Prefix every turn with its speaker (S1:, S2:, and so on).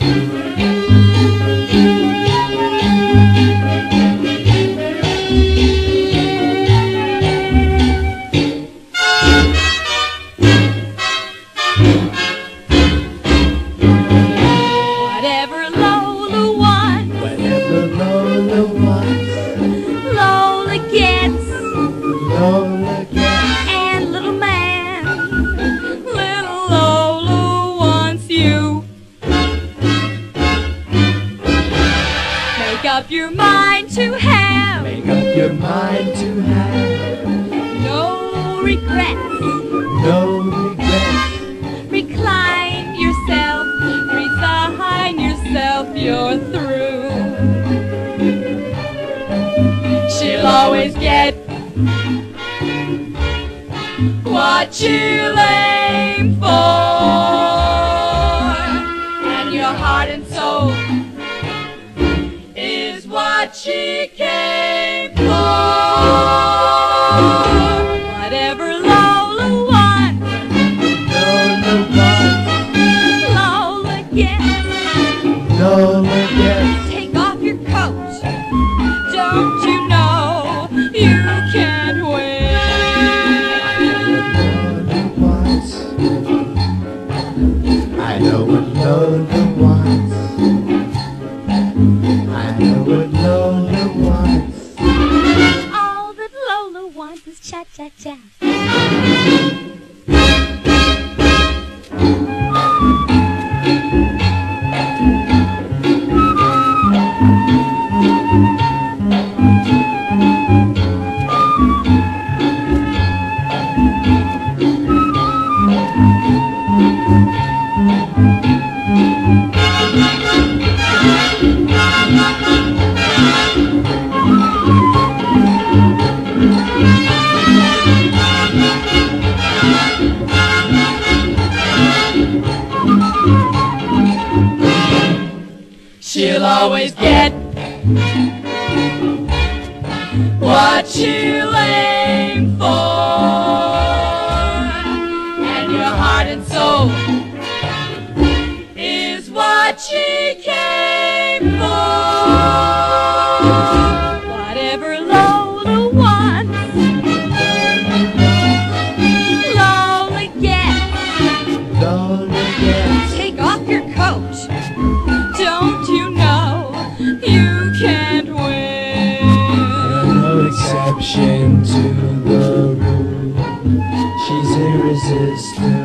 S1: Música up your mind to have
S2: Make up your mind to have
S1: no regrets.
S2: no regrets.
S1: Recline yourself, resign yourself, you're through. She'll always get what you aim for, and your heart and soul Lola wants.
S2: I know what Lola wants.
S1: All that Lola wants is cha cha cha. She'll always get what you aim for, and your heart and soul is what she cares. is this?